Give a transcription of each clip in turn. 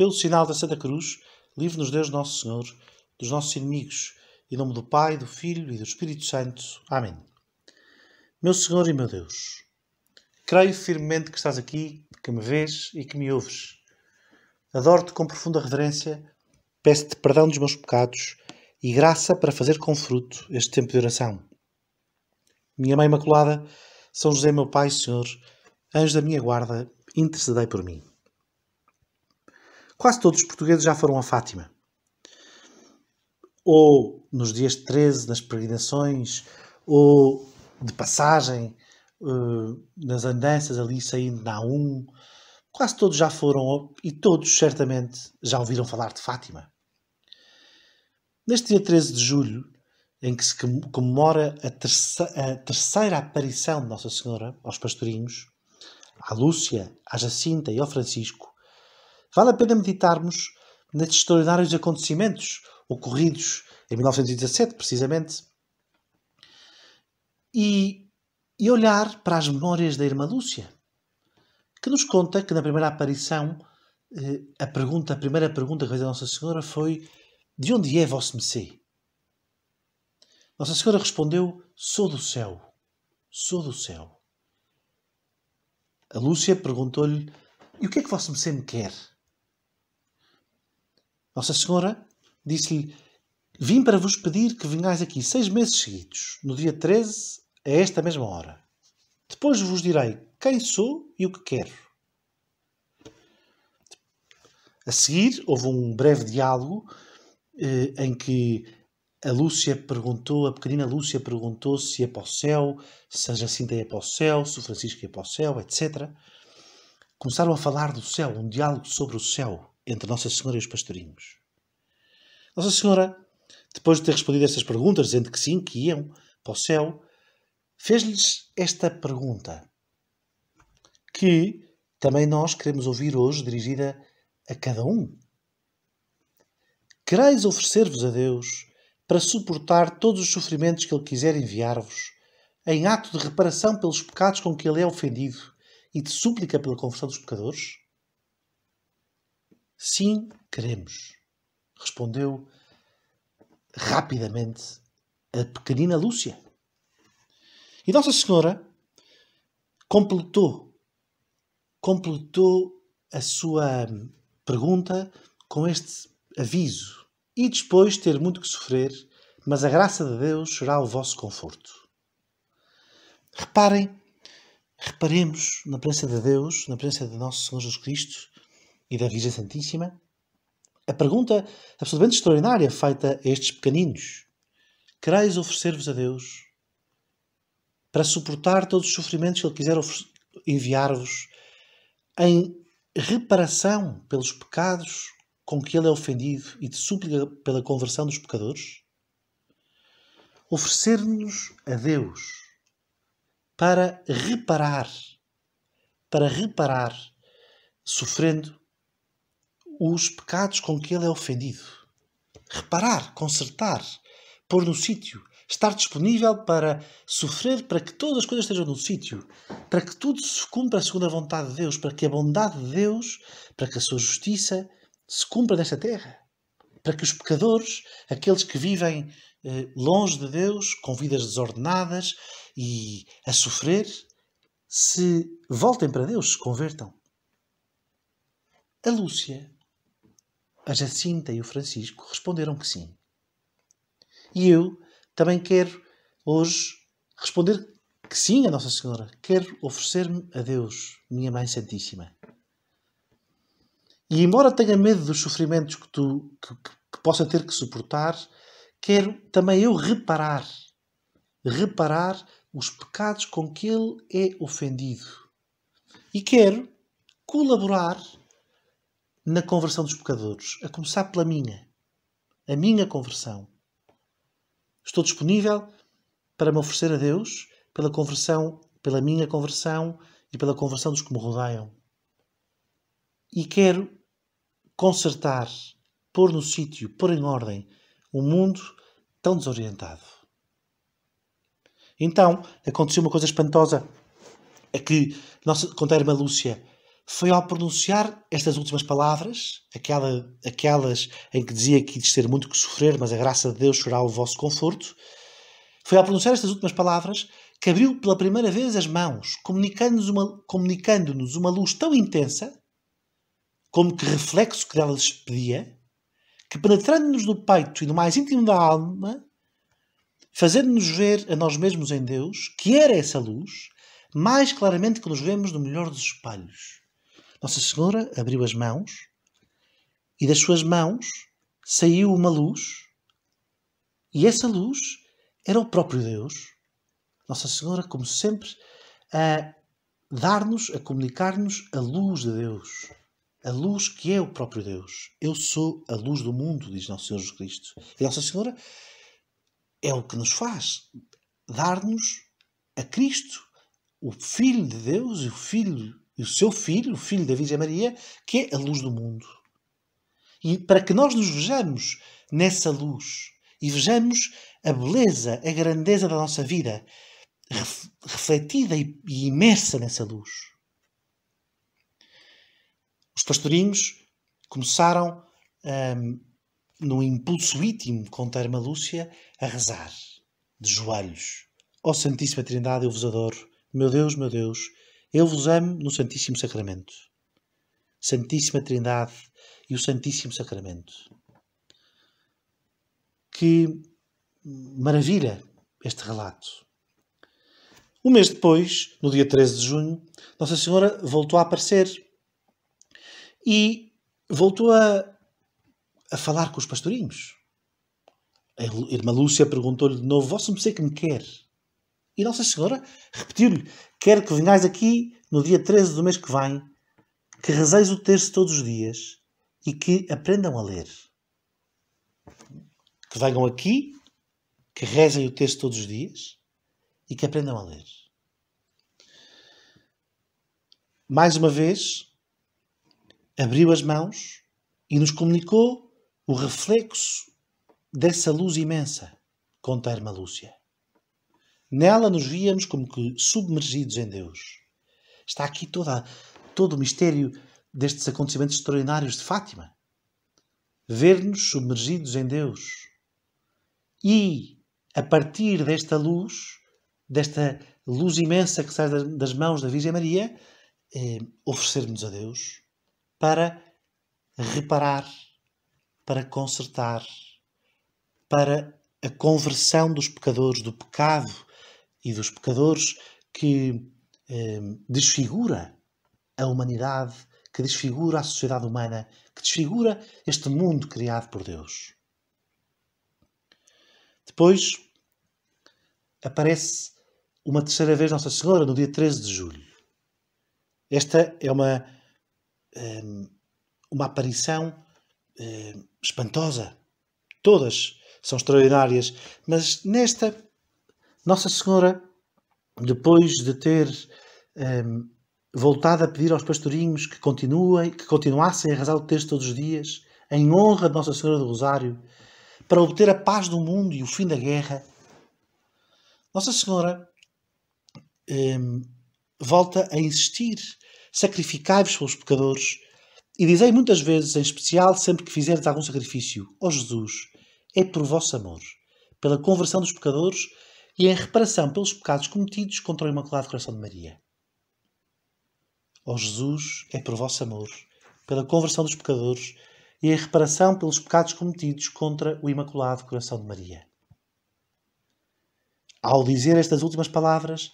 pelo sinal da Santa Cruz, livre-nos Deus Nosso Senhor dos nossos inimigos. Em nome do Pai, do Filho e do Espírito Santo. Amém. Meu Senhor e meu Deus, creio firmemente que estás aqui, que me vês e que me ouves. Adoro-te com profunda reverência, peço-te perdão dos meus pecados e graça para fazer com fruto este tempo de oração. Minha Mãe Imaculada, São José, meu Pai, Senhor, anjo da minha guarda, intercedei por mim. Quase todos os portugueses já foram a Fátima. Ou nos dias 13, nas peregrinações, ou de passagem, uh, nas andanças ali saindo na A1. Quase todos já foram e todos certamente já ouviram falar de Fátima. Neste dia 13 de julho, em que se comemora a terceira, a terceira aparição de Nossa Senhora aos pastorinhos, à Lúcia, à Jacinta e ao Francisco, Vale a pena meditarmos nestes extraordinários acontecimentos ocorridos em 1917, precisamente, e, e olhar para as memórias da irmã Lúcia, que nos conta que na primeira aparição eh, a pergunta, a primeira pergunta que fez a Nossa Senhora foi de onde é vosso Messê? Nossa Senhora respondeu, sou do céu, sou do céu. A Lúcia perguntou-lhe, e o que é que vosso Messê me quer? Nossa Senhora disse-lhe: Vim para vos pedir que venhais aqui seis meses seguidos, no dia 13, a esta mesma hora. Depois vos direi quem sou e o que quero. A seguir, houve um breve diálogo eh, em que a Lúcia perguntou, a pequenina Lúcia perguntou se ia para o céu, se a Jacinta ia para o céu, se o Francisco ia para o céu, etc. Começaram a falar do céu, um diálogo sobre o céu entre Nossa Senhora e os pastorinhos. Nossa Senhora, depois de ter respondido estas perguntas, dizendo que sim, que iam para o céu, fez-lhes esta pergunta, que também nós queremos ouvir hoje, dirigida a cada um. Quereis oferecer-vos a Deus para suportar todos os sofrimentos que Ele quiser enviar-vos, em ato de reparação pelos pecados com que Ele é ofendido e de súplica pela conversão dos pecadores? Sim, queremos, respondeu rapidamente a pequenina Lúcia. E Nossa Senhora completou, completou a sua pergunta com este aviso. E depois ter muito que sofrer, mas a graça de Deus será o vosso conforto. Reparem, reparemos na presença de Deus, na presença de nosso Senhor Jesus Cristo, e da Virgem Santíssima? A pergunta absolutamente extraordinária feita a estes pequeninos: Quereis oferecer-vos a Deus para suportar todos os sofrimentos que Ele quiser enviar-vos em reparação pelos pecados com que Ele é ofendido e de súplica pela conversão dos pecadores? Oferecer-nos a Deus para reparar, para reparar, sofrendo os pecados com que ele é ofendido. Reparar, consertar, pôr no sítio, estar disponível para sofrer para que todas as coisas estejam no sítio, para que tudo se cumpra segundo a vontade de Deus, para que a bondade de Deus, para que a sua justiça se cumpra nesta terra, para que os pecadores, aqueles que vivem eh, longe de Deus, com vidas desordenadas e a sofrer, se voltem para Deus, se convertam. A Lúcia a Jacinta e o Francisco responderam que sim. E eu também quero hoje responder que sim a Nossa Senhora. Quero oferecer-me a Deus, minha Mãe Santíssima. E embora tenha medo dos sofrimentos que tu que, que possa ter que suportar, quero também eu reparar, reparar os pecados com que ele é ofendido. E quero colaborar na conversão dos pecadores, a começar pela minha, a minha conversão. Estou disponível para me oferecer a Deus pela conversão, pela minha conversão e pela conversão dos que me rodeiam. E quero consertar, pôr no sítio, pôr em ordem um mundo tão desorientado. Então, aconteceu uma coisa espantosa. É que, nossa, conta a irmã Lúcia, foi ao pronunciar estas últimas palavras, aquela, aquelas em que dizia que ides ter muito que sofrer, mas a graça de Deus será o vosso conforto, foi ao pronunciar estas últimas palavras que abriu pela primeira vez as mãos, comunicando-nos uma, comunicando uma luz tão intensa, como que reflexo que dela despedia, que penetrando-nos no peito e no mais íntimo da alma, fazendo-nos ver a nós mesmos em Deus, que era essa luz, mais claramente que nos vemos no melhor dos espelhos. Nossa Senhora abriu as mãos e das suas mãos saiu uma luz, e essa luz era o próprio Deus. Nossa Senhora, como sempre, a dar-nos, a comunicar-nos a luz de Deus. A luz que é o próprio Deus. Eu sou a luz do mundo, diz Nosso Senhor Jesus Cristo. E Nossa Senhora é o que nos faz dar-nos a Cristo, o Filho de Deus e o Filho e o seu filho, o filho da Virgem Maria, que é a luz do mundo. E para que nós nos vejamos nessa luz e vejamos a beleza, a grandeza da nossa vida refletida e imersa nessa luz. Os pastorinhos começaram, um, no impulso íntimo contra a irmã Lúcia, a rezar, de joelhos. Ó oh Santíssima Trindade, eu vos adoro. Meu Deus, meu Deus, eu vos amo no Santíssimo Sacramento. Santíssima Trindade e o Santíssimo Sacramento. Que maravilha este relato. Um mês depois, no dia 13 de junho, Nossa Senhora voltou a aparecer e voltou a, a falar com os pastorinhos. A irmã Lúcia perguntou-lhe de novo: Vosso sei que me quer? E Nossa Senhora repetiu-lhe: Quero que venhais aqui no dia 13 do mês que vem, que rezeis o terço todos os dias e que aprendam a ler. Que venham aqui, que rezem o terço todos os dias e que aprendam a ler. Mais uma vez, abriu as mãos e nos comunicou o reflexo dessa luz imensa, conta a irmã Lúcia. Nela nos víamos como que submergidos em Deus. Está aqui toda, todo o mistério destes acontecimentos extraordinários de Fátima. Ver-nos submergidos em Deus. E, a partir desta luz, desta luz imensa que sai das mãos da Virgem Maria, eh, oferecermos a Deus para reparar, para consertar, para a conversão dos pecadores, do pecado e dos pecadores que eh, desfigura a humanidade, que desfigura a sociedade humana, que desfigura este mundo criado por Deus. Depois aparece uma terceira vez Nossa Senhora no dia 13 de julho. Esta é uma, eh, uma aparição eh, espantosa. Todas são extraordinárias, mas nesta nossa Senhora, depois de ter um, ehm, voltado a pedir aos pastorinhos que continuem, que continuassem a rezar o texto todos os dias, em honra de Nossa Senhora do Rosário, para obter a paz do mundo e o fim da guerra, Nossa Senhora um, ehm, volta a insistir: sacrificai-vos pelos pecadores. E dizei muitas vezes, em especial sempre que fizerdes algum sacrifício, ó oh Jesus, é por vosso amor, pela conversão dos pecadores e em reparação pelos pecados cometidos contra o Imaculado Coração de Maria. Ó Jesus, é por vosso amor, pela conversão dos pecadores e em reparação pelos pecados cometidos contra o Imaculado Coração de Maria. Ao dizer estas últimas palavras,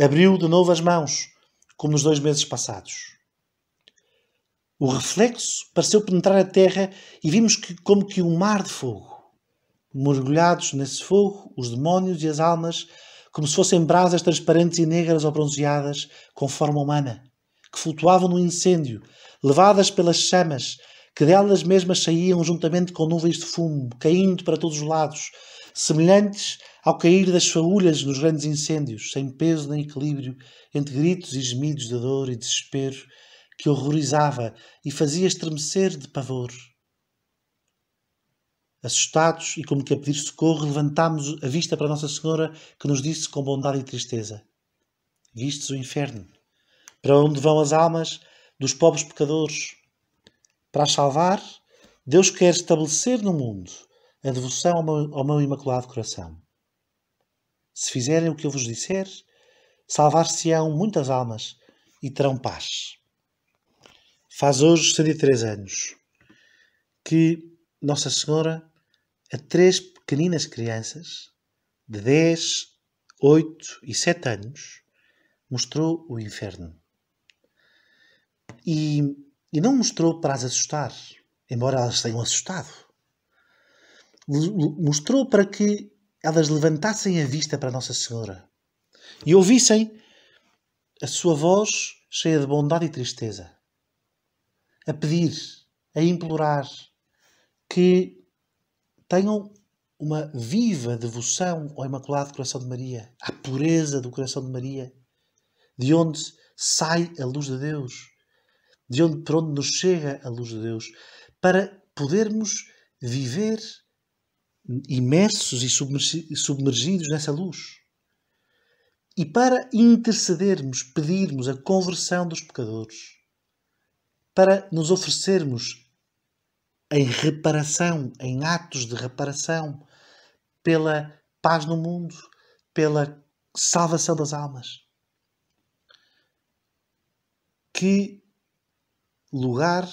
abriu de novo as mãos, como nos dois meses passados. O reflexo pareceu penetrar a terra e vimos que, como que um mar de fogo mergulhados nesse fogo, os demónios e as almas, como se fossem brasas transparentes e negras ou bronzeadas, com forma humana, que flutuavam no incêndio, levadas pelas chamas, que delas mesmas saíam juntamente com nuvens de fumo, caindo para todos os lados, semelhantes ao cair das faúlhas nos grandes incêndios, sem peso nem equilíbrio, entre gritos e gemidos de dor e desespero, que horrorizava e fazia estremecer de pavor. Assustados e como que a pedir socorro, levantámos a vista para Nossa Senhora, que nos disse com bondade e tristeza: Vistes o inferno, para onde vão as almas dos pobres pecadores. Para as salvar, Deus quer estabelecer no mundo a devoção ao meu, ao meu imaculado coração. Se fizerem o que eu vos disser, salvar-se-ão muitas almas e terão paz. Faz hoje 103 anos que Nossa Senhora, a três pequeninas crianças de 10, 8 e 7 anos, mostrou o inferno. E, e não mostrou para as assustar, embora elas tenham assustado. Mostrou para que elas levantassem a vista para Nossa Senhora e ouvissem a sua voz cheia de bondade e tristeza, a pedir, a implorar que tenham uma viva devoção ao Imaculado Coração de Maria, à pureza do Coração de Maria, de onde sai a luz de Deus, de onde por onde nos chega a luz de Deus, para podermos viver imersos e submergidos nessa luz. E para intercedermos, pedirmos a conversão dos pecadores, para nos oferecermos em reparação, em atos de reparação, pela paz no mundo, pela salvação das almas. Que lugar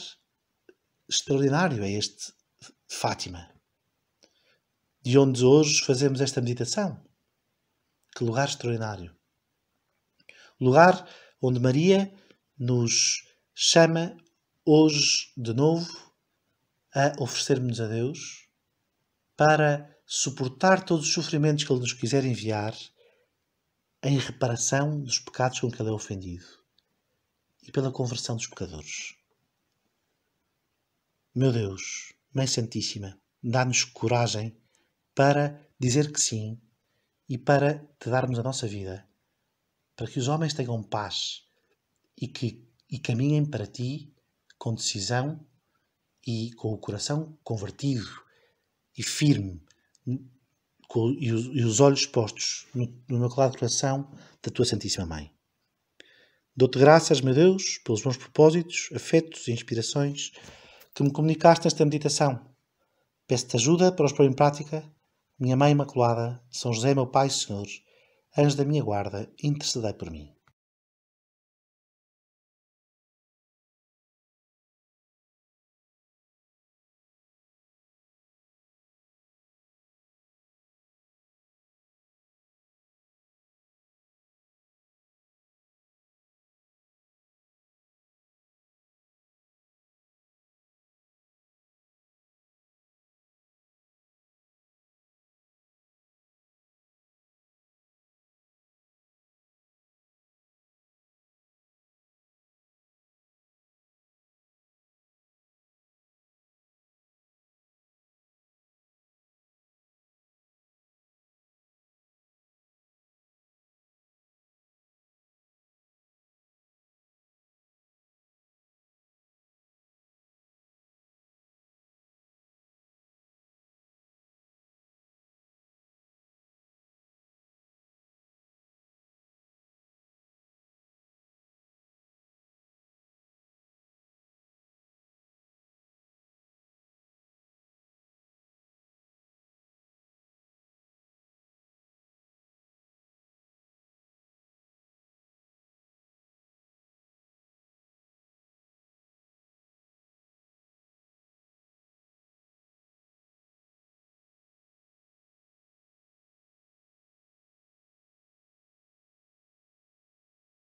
extraordinário é este Fátima, de onde hoje fazemos esta meditação. Que lugar extraordinário! Lugar onde Maria nos chama hoje de novo a oferecermos a Deus para suportar todos os sofrimentos que Ele nos quiser enviar em reparação dos pecados com que Ele é ofendido e pela conversão dos pecadores. Meu Deus, Mãe Santíssima, dá-nos coragem para dizer que sim e para te darmos a nossa vida, para que os homens tenham paz e que e caminhem para ti com decisão e com o coração convertido e firme com, e, os, e, os, olhos postos no, no Coração da tua Santíssima Mãe. Dou-te graças, meu Deus, pelos bons propósitos, afetos e inspirações que me comunicaste nesta meditação. Peço-te ajuda para os pôr em prática. Minha Mãe Imaculada, São José, meu Pai e Senhor, anjo da minha guarda, intercedei por mim.